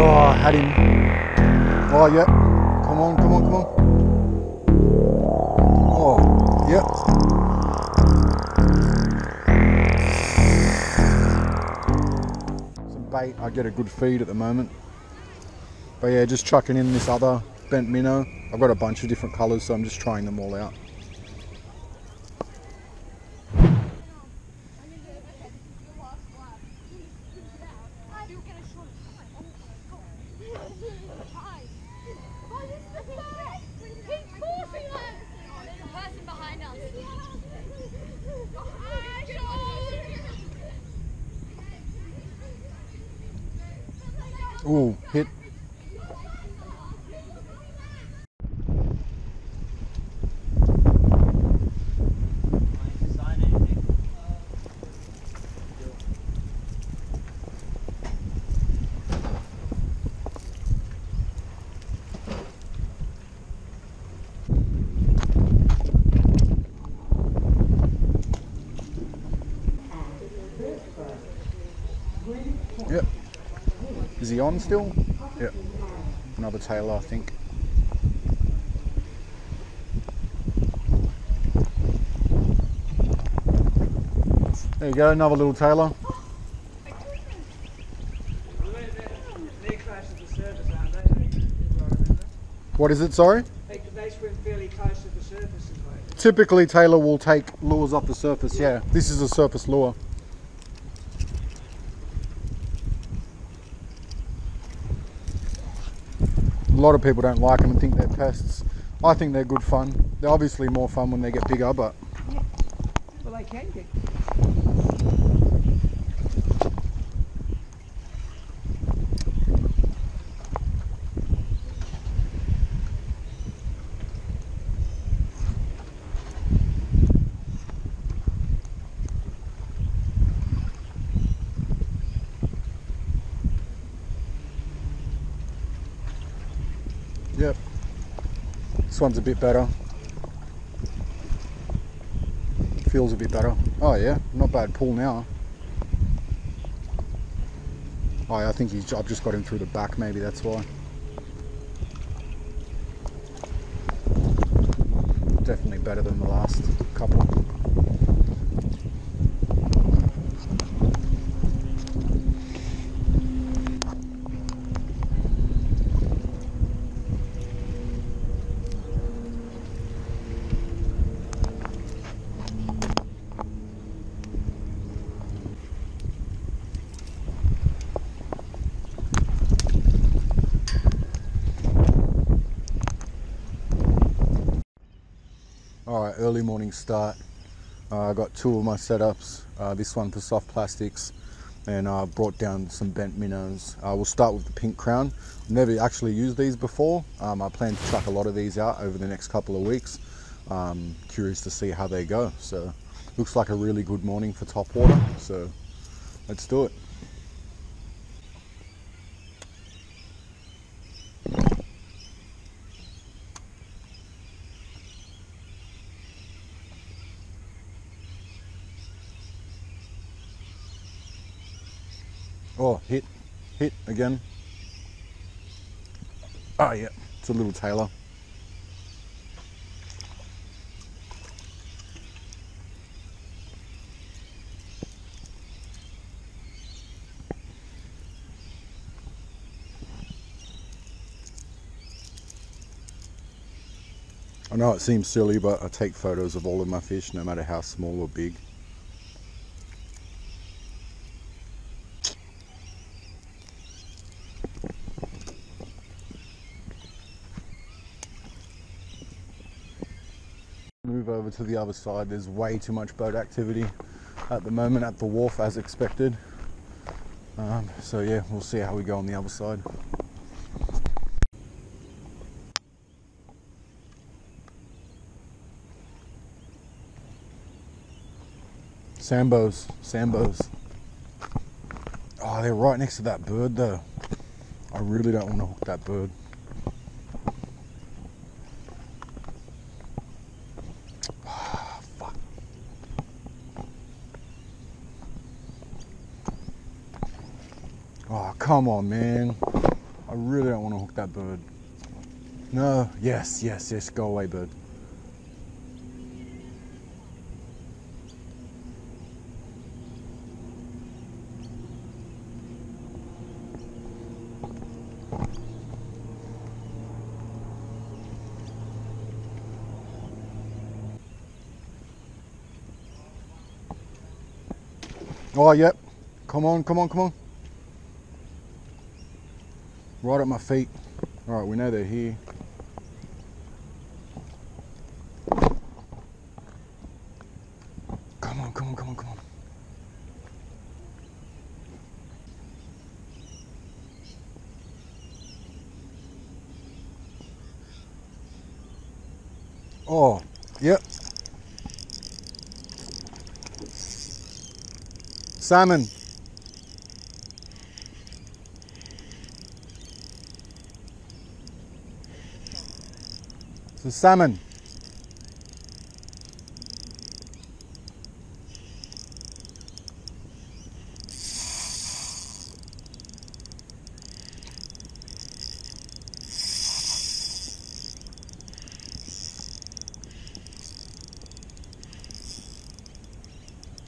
Oh, I had him. Oh, yep. Come on, come on, come on. Oh, yep. Some bait. I get a good feed at the moment. But yeah, just chucking in this other bent minnow. I've got a bunch of different colours, so I'm just trying them all out. Ooh, hit. Yep. Is he on still? Yep. Another tailor, I think. There you go, another little remember. What is it, sorry? They, swim fairly close to the surface. Typically, tailor will take lures off the surface, yeah. This is a surface lure. A lot of people don't like them and think they're pests. I think they're good fun. They're obviously more fun when they get bigger, but Well, they can get. Yep. This one's a bit better. Feels a bit better. Oh yeah, not bad pull now. Oh, yeah, I think he's. I've just got him through the back. Maybe that's why. Definitely better than the last couple. All right, early morning start. Uh, I got two of my setups. Uh, this one for soft plastics, and I brought down some bent minnows. Uh, we'll start with the pink crown. Never actually used these before. Um, I plan to chuck a lot of these out over the next couple of weeks. Um, curious to see how they go. So, looks like a really good morning for top water. So, let's do it. Oh, hit, hit again. Oh yeah, it's a little tailor. I know it seems silly, but I take photos of all of my fish, no matter how small or big. Move over to the other side. There's way too much boat activity at the moment at the wharf, as expected. Um, so yeah, we'll see how we go on the other side. Sambos, Sambos. Oh, they're right next to that bird though. I really don't want to hook that bird. Fuck. Oh, come on, man. I really don't want to hook that bird. No, yes, yes, yes, go away, bird. Oh, yep. Come on, come on, come on. Right at my feet. All right, we know they're here. Come on, come on, come on, come on. Oh, yep. Salmon. A salmon.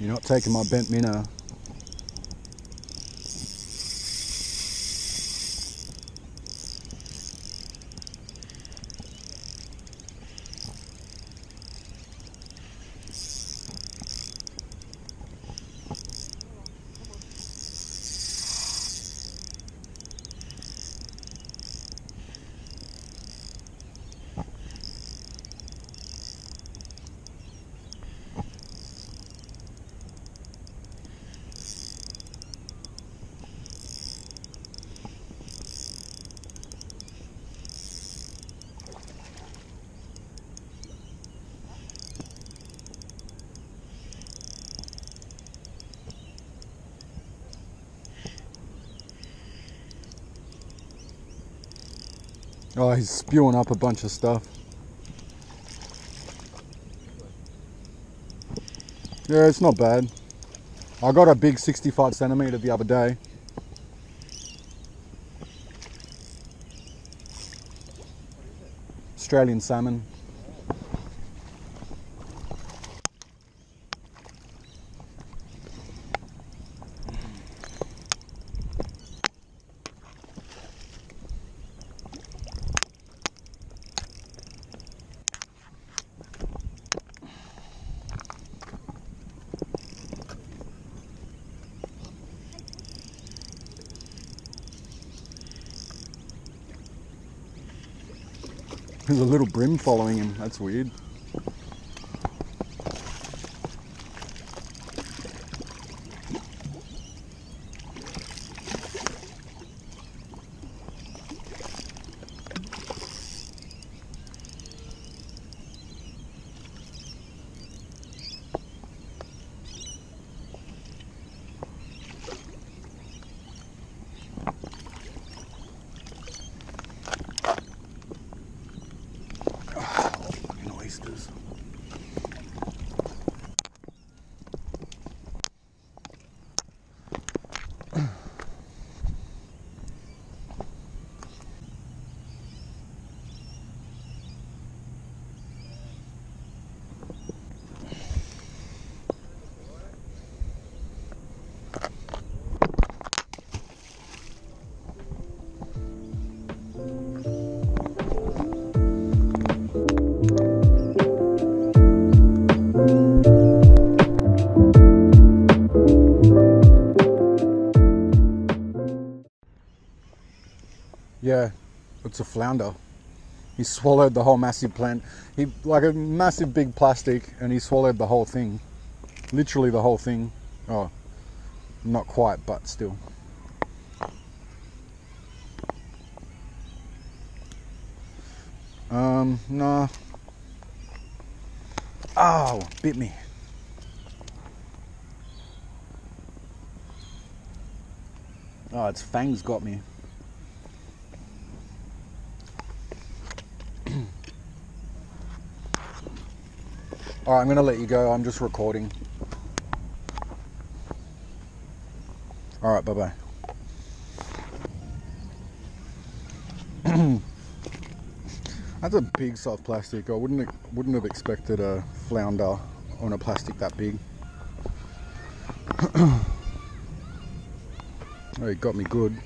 You're not taking my bent minnow. Oh, he's spewing up a bunch of stuff. Yeah, it's not bad. I got a big 65 centimeter the other day. Australian salmon. There's a little bream following him. That's weird. Yeah, it's a flounder. He swallowed the whole massive plant. He like a massive big plastic, and he swallowed the whole thing. Literally the whole thing. Oh, not quite, but still. Um, no. Oh, bit me. Oh, its fangs got me. All right, I'm going to let you go. I'm just recording. All right, bye bye. That's a big soft plastic. I wouldn't wouldn't have expected a flounder on a plastic that big. oh, it got me good.